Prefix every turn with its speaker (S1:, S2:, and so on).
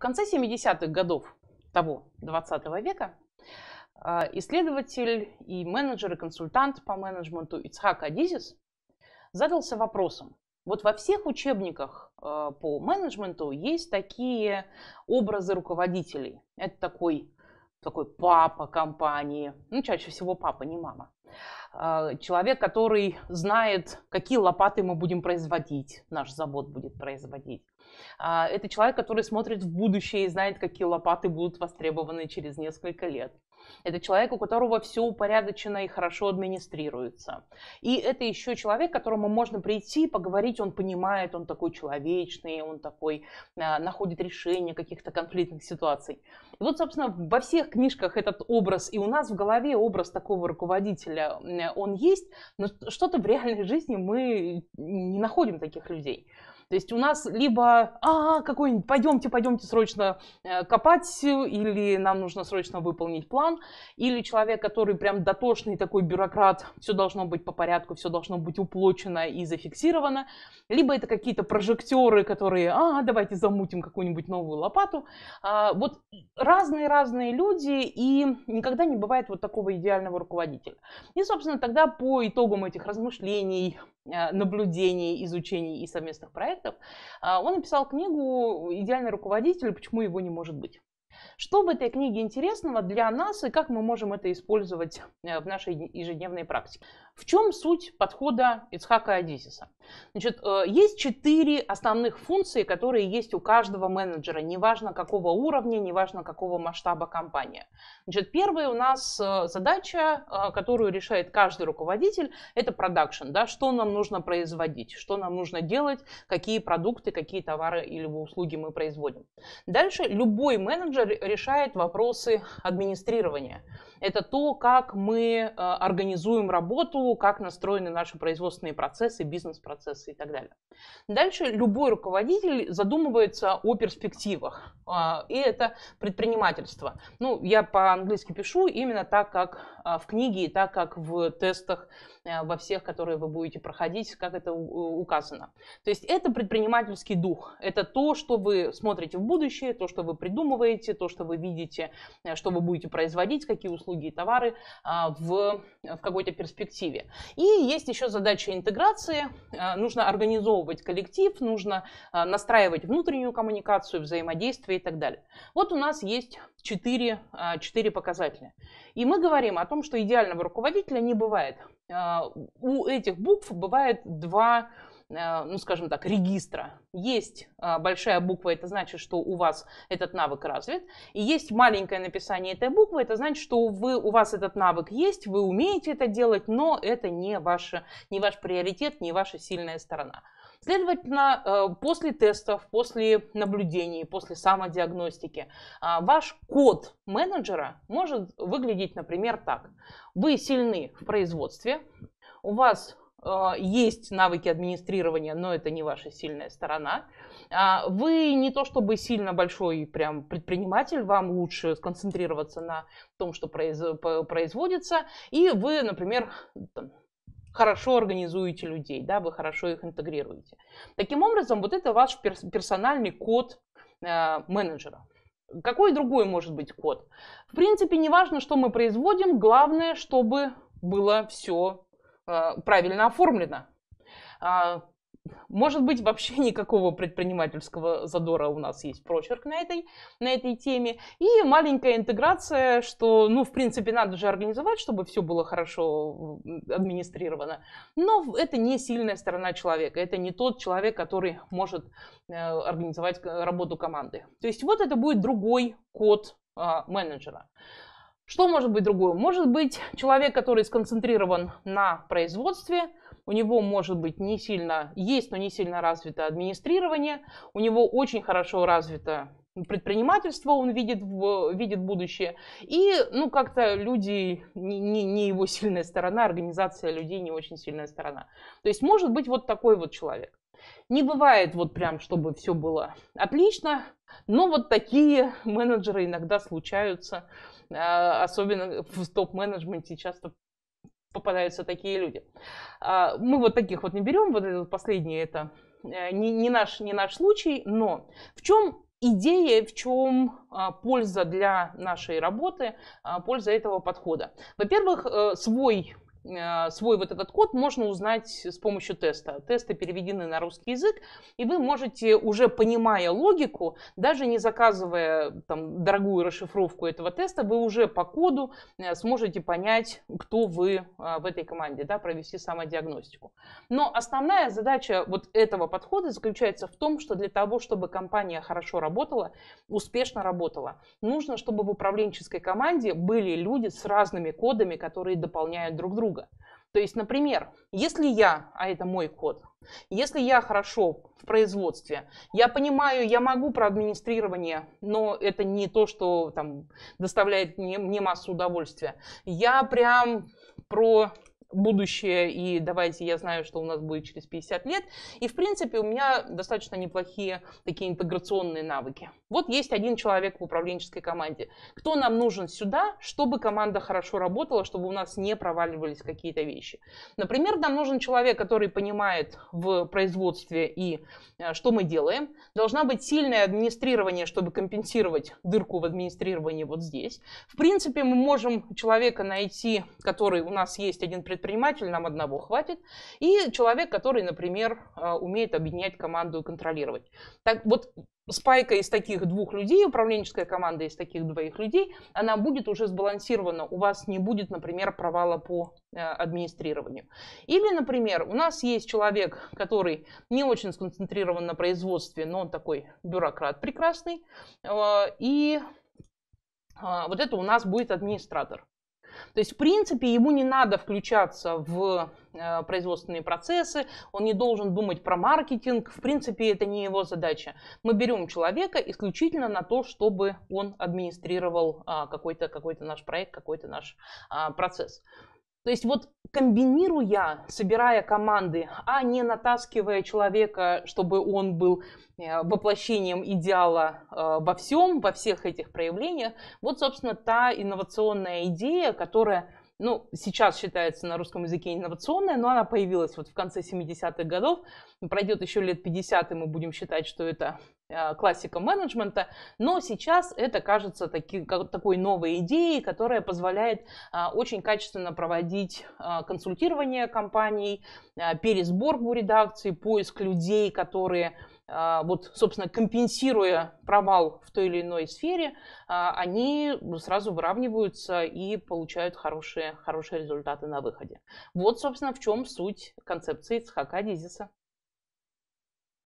S1: конце 70-х годов того 20 века а, исследователь и менеджер, и консультант по менеджменту Ицхак Адизис задался вопросом. Вот во всех учебниках а, по менеджменту есть такие образы руководителей. Это такой, такой папа компании, ну чаще всего папа, не мама. А, человек, который знает, какие лопаты мы будем производить, наш завод будет производить. А, это человек, который смотрит в будущее и знает, какие лопаты будут востребованы через несколько лет. Это человек, у которого все упорядочено и хорошо администрируется. И это еще человек, к которому можно прийти, поговорить, он понимает, он такой человечный, он такой а, находит решение каких-то конфликтных ситуаций. И вот, собственно, во всех книжках этот образ, и у нас в голове образ такого руководителя, он есть, но что-то в реальной жизни мы не находим таких людей. То есть у нас либо, а, какой-нибудь, пойдемте, пойдемте срочно э, копать, или нам нужно срочно выполнить план, или человек, который прям дотошный такой бюрократ, все должно быть по порядку, все должно быть уплочено и зафиксировано, либо это какие-то прожектеры, которые, а, давайте замутим какую-нибудь новую лопату. А, вот разные-разные люди, и никогда не бывает вот такого идеального руководителя. И, собственно, тогда по итогам этих размышлений, наблюдений, изучений и совместных проектов, а, он написал книгу «Идеальный руководитель. Почему его не может быть». Что в этой книге интересного для нас и как мы можем это использовать э, в нашей ежедневной практике? В чем суть подхода Ицхака Адизиса? Значит, э, есть четыре основных функции, которые есть у каждого менеджера, неважно какого уровня, неважно какого масштаба компания. Значит, первая у нас э, задача, которую решает каждый руководитель, это продакшн, да, что нам нужно производить, что нам нужно делать, какие продукты, какие товары или услуги мы производим. Дальше любой менеджер решает вопросы администрирования это то, как мы э, организуем работу, как настроены наши производственные процессы, бизнес-процессы и так далее. Дальше любой руководитель задумывается о перспективах, и это предпринимательство. Ну, я по-английски пишу именно так, как а, в книге, и так, как в тестах э, во всех, которые вы будете проходить, как это указано. То есть это предпринимательский дух, это то, что вы смотрите в будущее, то, что вы придумываете, то, что вы видите, э, что вы будете производить, какие услуги и товары а, в, в какой-то перспективе. И есть еще задача интеграции. А, нужно организовывать коллектив, нужно а, настраивать внутреннюю коммуникацию, взаимодействие и так далее. Вот у нас есть четыре, четыре показателя. И мы говорим о том, что идеального руководителя не бывает. У этих букв бывает два Э, ну, скажем так, регистра. Есть а, большая буква, это значит, что у вас этот навык развит. И есть маленькое написание этой буквы, это значит, что вы, у вас этот навык есть, вы умеете это делать, но это не, ваше, не ваш приоритет, не ваша сильная сторона. Следовательно, э, после тестов, после наблюдений, после самодиагностики, а, ваш код менеджера может выглядеть, например, так. Вы сильны в производстве, у вас а, есть навыки администрирования, но это не ваша сильная сторона. А, вы не то чтобы сильно большой прям предприниматель, вам лучше сконцентрироваться на том, что производится, и вы, например, хорошо организуете людей, да, вы хорошо их интегрируете. Таким образом, вот это ваш персональный код а, менеджера. Какой другой может быть код? В принципе, не важно, что мы производим, главное, чтобы было все Э, правильно оформлена. А, может быть, вообще никакого предпринимательского задора у нас есть прочерк на этой, на этой теме. И маленькая интеграция, что, ну, в принципе, надо же организовать, чтобы все было хорошо администрировано. Но это не сильная сторона человека. Это не тот человек, который может э, организовать работу команды. То есть вот это будет другой код а, менеджера. Что может быть другое? Может быть человек, который сконцентрирован на производстве, у него может быть не сильно, есть, но не сильно развито администрирование, у него очень хорошо развито предпринимательство, он видит, в, видит будущее. И, ну, как-то люди, не, не его сильная сторона, организация людей не очень сильная сторона. То есть может быть вот такой вот человек. Не бывает вот прям, чтобы все было отлично, но вот такие менеджеры иногда случаются. А, особенно в топ-менеджменте часто попадаются такие люди. А, мы вот таких вот не берем, вот этот последний это э, не, не, наш, не наш случай, но в чем идея, в чем а, польза для нашей работы, а, польза этого подхода. Во-первых, э, свой свой вот этот код можно узнать с помощью теста. Тесты переведены на русский язык, и вы можете, уже понимая логику, даже не заказывая там, дорогую расшифровку этого теста, вы уже по коду э, сможете понять, кто вы э, в этой команде, да, провести самодиагностику. Но основная задача вот этого подхода заключается в том, что для того, чтобы компания хорошо работала, успешно работала, нужно, чтобы в управленческой команде были люди с разными кодами, которые дополняют друг друга друга. То есть, например, если я, а это мой код, если я хорошо в производстве, я понимаю, я могу про администрирование, но это не то, что там доставляет мне, мне массу удовольствия. Я прям про будущее, и давайте я знаю, что у нас будет через 50 лет. И, в принципе, у меня достаточно неплохие такие интеграционные навыки. Вот есть один человек в управленческой команде. Кто нам нужен сюда, чтобы команда хорошо работала, чтобы у нас не проваливались какие-то вещи? Например, нам нужен человек, который понимает в производстве и э, что мы делаем. Должна быть сильное администрирование, чтобы компенсировать дырку в администрировании вот здесь. В принципе, мы можем человека найти, который у нас есть один предприниматель, предприниматель, нам одного хватит, и человек, который, например, э, умеет объединять команду и контролировать. Так вот, спайка из таких двух людей, управленческая команда из таких двоих людей, она будет уже сбалансирована. У вас не будет, например, провала по э, администрированию. Или, например, у нас есть человек, который не очень сконцентрирован на производстве, но он такой бюрократ прекрасный. Э, и вот это у нас будет администратор. То есть, в принципе, ему не надо включаться в э, производственные процессы, он не должен думать про маркетинг, в принципе, это не его задача. Мы берем человека исключительно на то, чтобы он администрировал а, какой-то какой наш проект, какой-то наш а, процесс. То есть вот комбинируя, собирая команды, а не натаскивая человека, чтобы он был э, воплощением идеала э, во всем, во всех этих проявлениях, вот, собственно, та инновационная идея, которая ну, сейчас считается на русском языке инновационная, но она появилась вот в конце 70-х годов. Пройдет еще лет 50, и мы будем считать, что это э, классика менеджмента. Но сейчас это кажется таки, такой новой идеей, которая позволяет а, очень качественно проводить а, консультирование компаний, а, пересборку редакции, поиск людей, которые а, вот, собственно, компенсируя провал в той или иной сфере, а, они сразу выравниваются и получают хорошие, хорошие результаты на выходе. Вот, собственно, в чем суть концепции Цхака Дизиса.